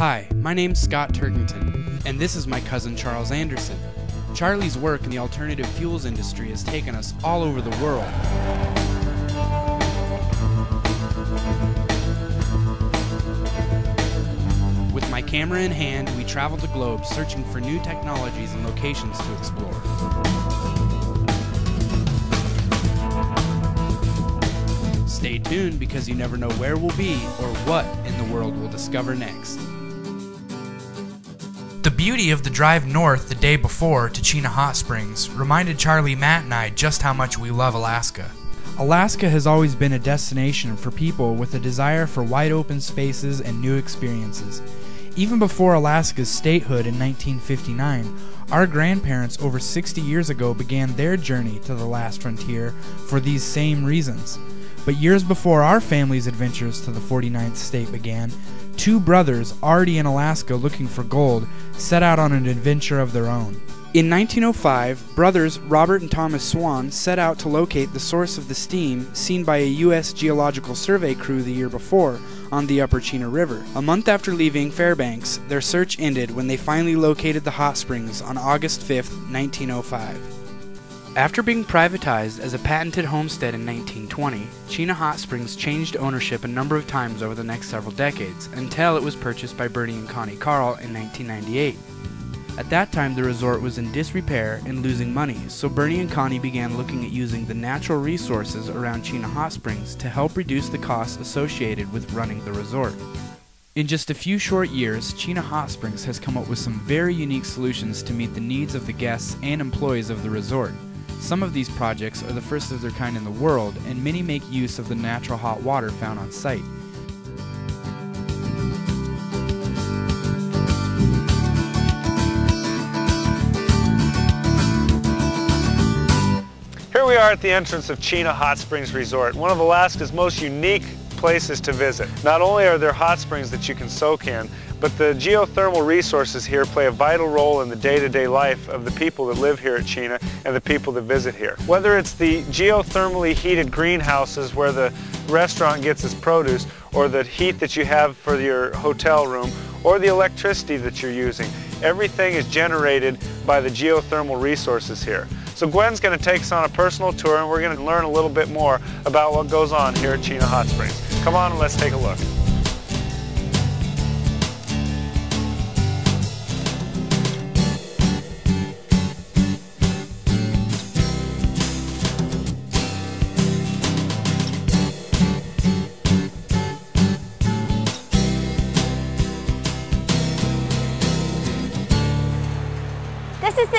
Hi, my name's Scott Turkington, and this is my cousin Charles Anderson. Charlie's work in the alternative fuels industry has taken us all over the world. With my camera in hand, we travel the globe searching for new technologies and locations to explore. Stay tuned because you never know where we'll be or what in the world we'll discover next. The beauty of the drive north the day before to Chena Hot Springs reminded Charlie, Matt, and I just how much we love Alaska. Alaska has always been a destination for people with a desire for wide open spaces and new experiences. Even before Alaska's statehood in 1959, our grandparents over 60 years ago began their journey to the last frontier for these same reasons. But years before our family's adventures to the 49th state began, two brothers already in Alaska looking for gold set out on an adventure of their own. In 1905, brothers Robert and Thomas Swan set out to locate the source of the steam seen by a U.S. Geological Survey crew the year before on the Upper Chena River. A month after leaving Fairbanks, their search ended when they finally located the hot springs on August 5, 1905. After being privatized as a patented homestead in 1920, Chena Hot Springs changed ownership a number of times over the next several decades until it was purchased by Bernie and Connie Karl in 1998. At that time, the resort was in disrepair and losing money, so Bernie and Connie began looking at using the natural resources around Chena Hot Springs to help reduce the costs associated with running the resort. In just a few short years, Chena Hot Springs has come up with some very unique solutions to meet the needs of the guests and employees of the resort. Some of these projects are the first of their kind in the world, and many make use of the natural hot water found on site. Here we are at the entrance of Chena Hot Springs Resort, one of Alaska's most unique places to visit. Not only are there hot springs that you can soak in, but the geothermal resources here play a vital role in the day-to-day -day life of the people that live here at Chena and the people that visit here. Whether it's the geothermally heated greenhouses where the restaurant gets its produce, or the heat that you have for your hotel room, or the electricity that you're using, everything is generated by the geothermal resources here. So Gwen's going to take us on a personal tour and we're going to learn a little bit more about what goes on here at Chena Hot Springs. Come on and let's take a look.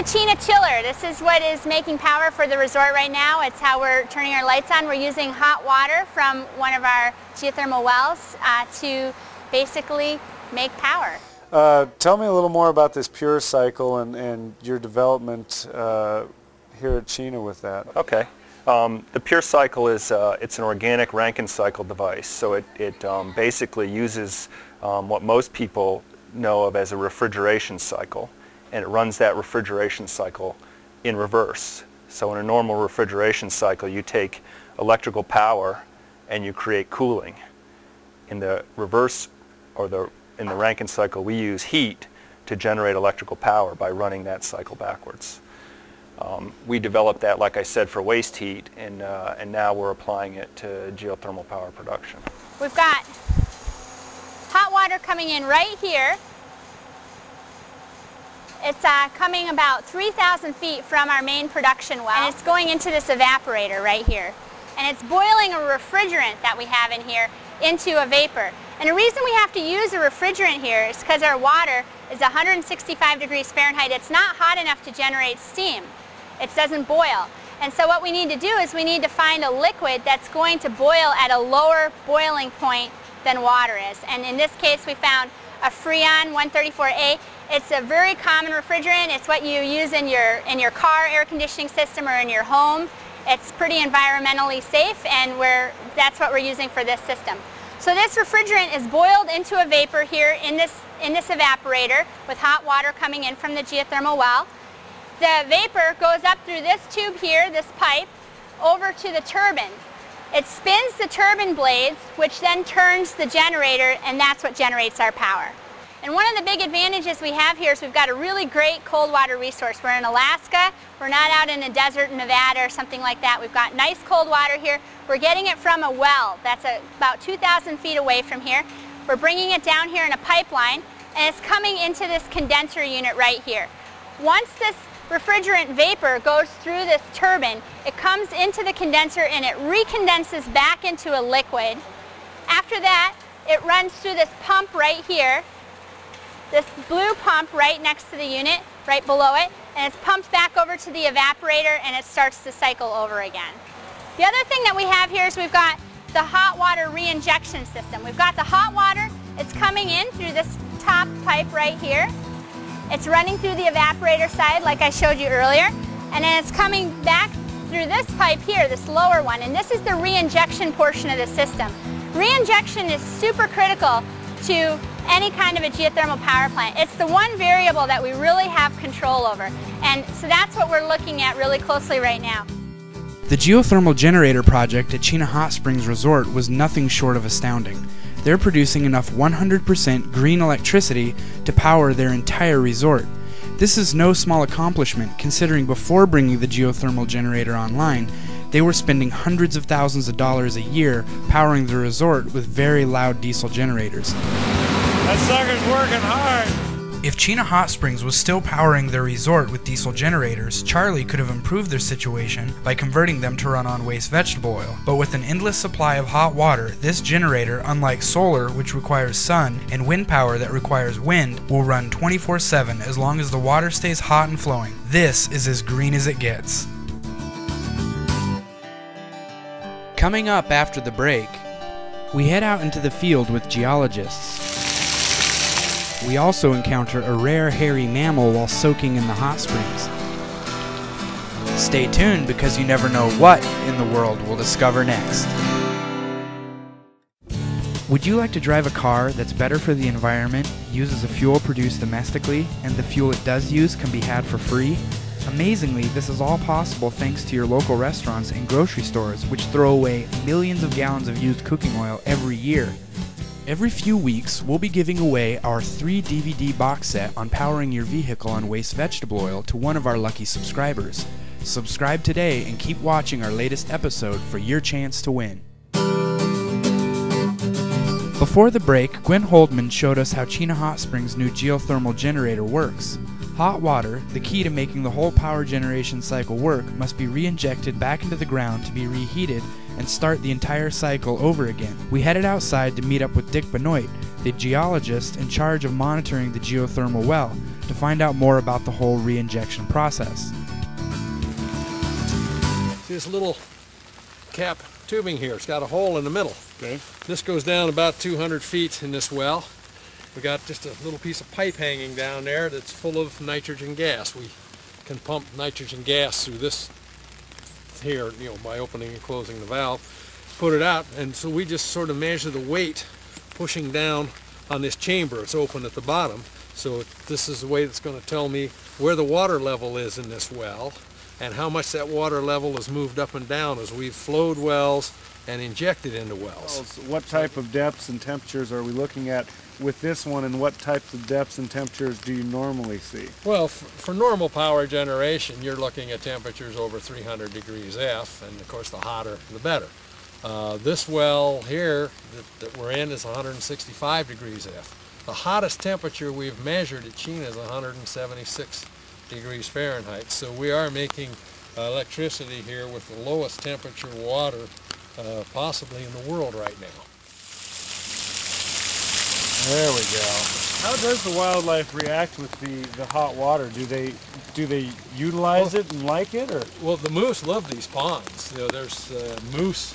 The Chena Chiller. This is what is making power for the resort right now. It's how we're turning our lights on. We're using hot water from one of our geothermal wells uh, to basically make power. Uh, tell me a little more about this Pure Cycle and, and your development uh, here at Chena with that. Okay. Um, the Pure Cycle is uh, it's an organic Rankine cycle device. So it, it um, basically uses um, what most people know of as a refrigeration cycle and it runs that refrigeration cycle in reverse. So in a normal refrigeration cycle, you take electrical power and you create cooling. In the reverse, or the, in the Rankine cycle, we use heat to generate electrical power by running that cycle backwards. Um, we developed that, like I said, for waste heat, and, uh, and now we're applying it to geothermal power production. We've got hot water coming in right here it's uh, coming about 3,000 feet from our main production well, and it's going into this evaporator right here. And it's boiling a refrigerant that we have in here into a vapor. And the reason we have to use a refrigerant here is because our water is 165 degrees Fahrenheit. It's not hot enough to generate steam. It doesn't boil. And so what we need to do is we need to find a liquid that's going to boil at a lower boiling point than water is. And in this case we found a Freon 134A. It's a very common refrigerant. It's what you use in your, in your car air conditioning system or in your home. It's pretty environmentally safe and we're, that's what we're using for this system. So this refrigerant is boiled into a vapor here in this, in this evaporator with hot water coming in from the geothermal well. The vapor goes up through this tube here, this pipe, over to the turbine. It spins the turbine blades, which then turns the generator, and that's what generates our power. And one of the big advantages we have here is we've got a really great cold water resource. We're in Alaska, we're not out in a desert in Nevada or something like that. We've got nice cold water here. We're getting it from a well that's a, about 2,000 feet away from here. We're bringing it down here in a pipeline and it's coming into this condenser unit right here. Once this refrigerant vapor goes through this turbine, it comes into the condenser and it recondenses back into a liquid. After that, it runs through this pump right here this blue pump right next to the unit, right below it, and it's pumped back over to the evaporator and it starts to cycle over again. The other thing that we have here is we've got the hot water reinjection system. We've got the hot water, it's coming in through this top pipe right here. It's running through the evaporator side like I showed you earlier, and then it's coming back through this pipe here, this lower one, and this is the reinjection portion of the system. Reinjection is super critical to any kind of a geothermal power plant. It's the one variable that we really have control over. And so that's what we're looking at really closely right now. The geothermal generator project at Chena Hot Springs Resort was nothing short of astounding. They're producing enough 100% green electricity to power their entire resort. This is no small accomplishment considering before bringing the geothermal generator online, they were spending hundreds of thousands of dollars a year powering the resort with very loud diesel generators. That sucker's working hard. If Chena Hot Springs was still powering their resort with diesel generators, Charlie could have improved their situation by converting them to run on waste vegetable oil. But with an endless supply of hot water, this generator, unlike solar, which requires sun, and wind power that requires wind, will run 24 7 as long as the water stays hot and flowing. This is as green as it gets. Coming up after the break, we head out into the field with geologists. We also encounter a rare hairy mammal while soaking in the hot springs. Stay tuned because you never know what in the world we'll discover next. Would you like to drive a car that's better for the environment, uses a fuel produced domestically, and the fuel it does use can be had for free? Amazingly, this is all possible thanks to your local restaurants and grocery stores, which throw away millions of gallons of used cooking oil every year. Every few weeks, we'll be giving away our 3 DVD box set on powering your vehicle on waste vegetable oil to one of our lucky subscribers. Subscribe today and keep watching our latest episode for your chance to win. Before the break, Gwen Holdman showed us how Chena Hot Springs' new geothermal generator works. Hot water, the key to making the whole power generation cycle work, must be re-injected back into the ground to be reheated and start the entire cycle over again. We headed outside to meet up with Dick Benoit, the geologist in charge of monitoring the geothermal well, to find out more about the whole re-injection process. See this little cap tubing here. It's got a hole in the middle. Okay. This goes down about 200 feet in this well. We got just a little piece of pipe hanging down there that's full of nitrogen gas. We can pump nitrogen gas through this here, you know, by opening and closing the valve, put it out, and so we just sort of measure the weight pushing down on this chamber. It's open at the bottom, so this is the way that's going to tell me where the water level is in this well and how much that water level has moved up and down as we've flowed wells and injected into wells. what type of depths and temperatures are we looking at with this one and what types of depths and temperatures do you normally see? Well, for normal power generation, you're looking at temperatures over 300 degrees F, and of course the hotter the better. Uh, this well here that, that, we're in is 165 degrees F. The hottest temperature we've measured at Chena is 176 degrees Fahrenheit. So we are making uh, electricity here with the lowest temperature water uh, possibly in the world right now. There we go. How does the wildlife react with the, the hot water? Do they do they utilize well, it and like it, or? Well, the moose love these ponds. You know, there's uh, moose,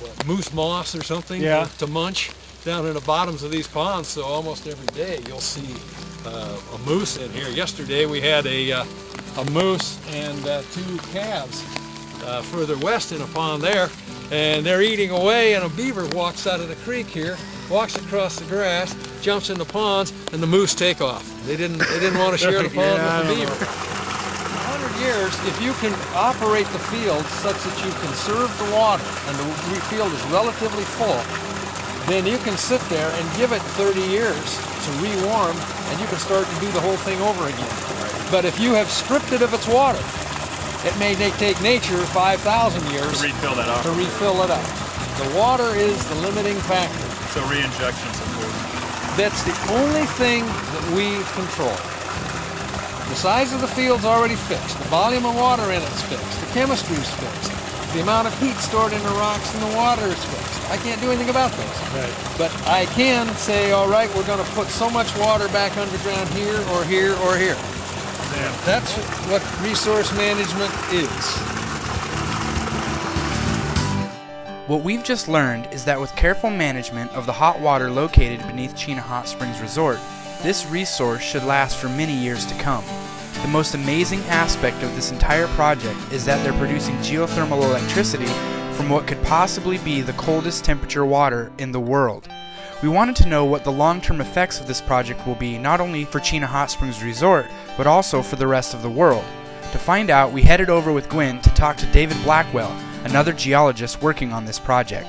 what, moose moss or something yeah. to, to, munch down in the bottoms of these ponds. So almost every day you'll see uh, a moose in here. Yesterday we had a uh, a moose and uh, two calves uh, further west in a pond there, and they're eating away. And a beaver walks out of the creek here walks across the grass, jumps in the ponds, and the moose take off. They didn't, they didn't want to share the pond yeah, with the beaver. In 100 years, if you can operate the field such that you conserve the water and the field is relatively full, then you can sit there and give it 30 years to rewarm, and you can start to do the whole thing over again. But if you have stripped it of its water, it may take nature 5,000 years to refill that up. To refill it up. The water is the limiting factor. So re-injection's important. That's the only thing that we control. The size of the field's already fixed. The volume of water in it's fixed. The chemistry's fixed. The amount of heat stored in the rocks and the water is fixed. I can't do anything about this. Right. But I can say, all right, we're going to put so much water back underground here or here or here. Yeah. That's what resource management is. What we've just learned is that with careful management of the hot water located beneath Chena Hot Springs Resort, this resource should last for many years to come. The most amazing aspect of this entire project is that they're producing geothermal electricity from what could possibly be the coldest temperature water in the world. We wanted to know what the long-term effects of this project will be not only for Chena Hot Springs Resort, but also for the rest of the world. To find out, we headed over with Gwen to talk to David Blackwell, another geologist working on this project.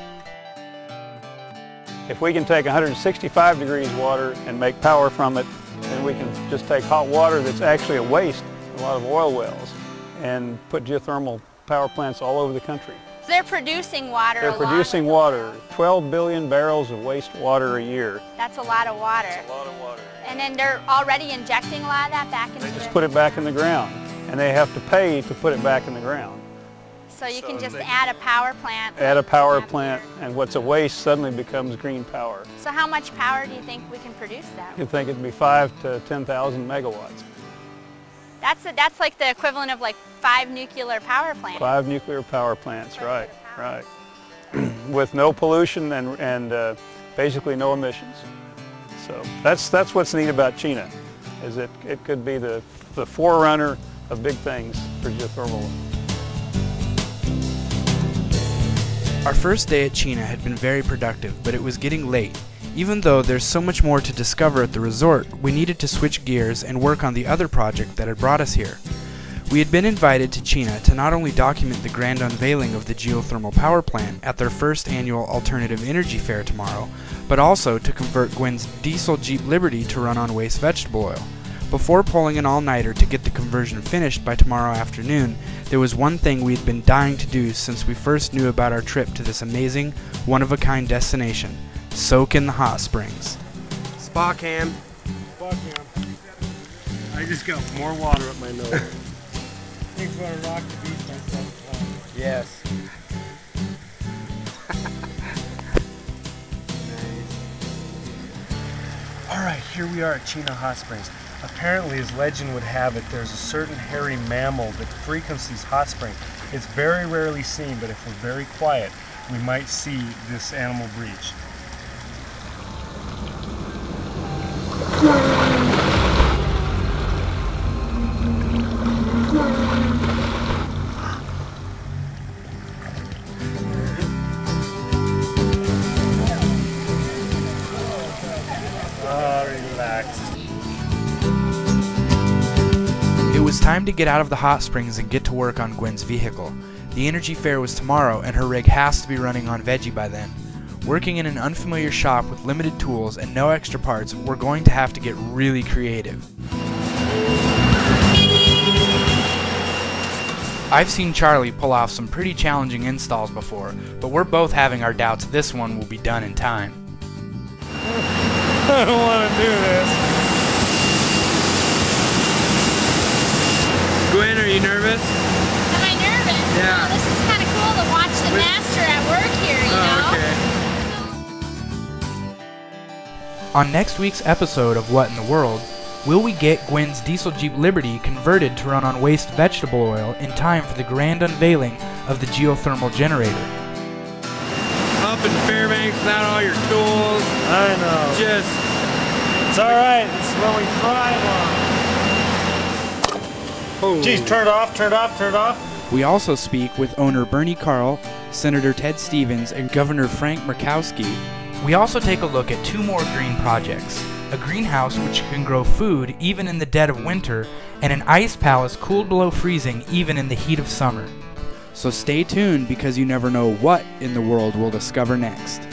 If we can take 165 degrees water and make power from it, then we can just take hot water that's actually a waste, a lot of oil wells, and put geothermal power plants all over the country. So they're producing water They're producing with- water, 12 billion barrels of wastewater a year. That's a lot of water. a lot of water. And then they're already injecting a lot of that back into They just the- put it back in the ground, and they have to pay to put it back in the ground. So you can just add a power plant. Add a power Yeah. plant, and what's a waste suddenly becomes green power. So how much power do you think we can produce that? You think it'd be five to 10,000 megawatts. That's a, that's like the equivalent of like five nuclear power plants. Five nuclear power plants, For right, power. right. With no pollution and, and uh, basically no emissions. So that's, that's what's neat about Chena, is it, it could be the, the forerunner of big things for geothermal. Our first day at Chena had been very productive, but it was getting late. Even though there's so much more to discover at the resort, we needed to switch gears and work on the other project that had brought us here. We had been invited to Chena to not only document the grand unveiling of the geothermal power plant at their first annual Alternative Energy Fair tomorrow, but also to convert Gwen's diesel Jeep Liberty to run on waste vegetable oil. Before pulling an all-nighter to get the conversion finished by tomorrow afternoon, there was one thing we had been dying to do since we first knew about our trip to this amazing, one-of-a-kind destination, soak in the hot springs. Spa cam. Fuck him. I just got more water up my nose. Things want to rock the beach myself. Yes. All right, here we are at Chena Hot Springs. Apparently, as legend would have it, there's a certain hairy mammal that frequents these hot springs. It's very rarely seen, but if we're very quiet, we might see this animal breach. To get out of the hot springs and get to work on Gwen's vehicle. The energy fair was tomorrow, and her rig has to be running on veggie by then. Working in an unfamiliar shop with limited tools and no extra parts, we're going to have to get really creative. I've seen Charlie pull off some pretty challenging installs before, but we're both having our doubts this one will be done in time. I don't want to do this. Gwen, are you nervous? Am I nervous? Yeah. No, this is kind of cool to watch the master at work here, you oh, know? Oh, On next week's episode of What in the World, will we get Gwen's diesel Jeep Liberty converted to run on waste vegetable oil in time for the grand unveiling of the geothermal generator? Up in Fairbanks without all your tools. I know. Just It's all right. It's when we thrive on. Oh. Geez, turn it off, turn it off, turn it off. We also speak with owner Bernie Karl, Senator Ted Stevens, and Governor Frank Murkowski. We also take a look at two more green projects a greenhouse which can grow food even in the dead of winter, and an ice palace cooled below freezing even in the heat of summer. So stay tuned because you never know what in the world we'll discover next.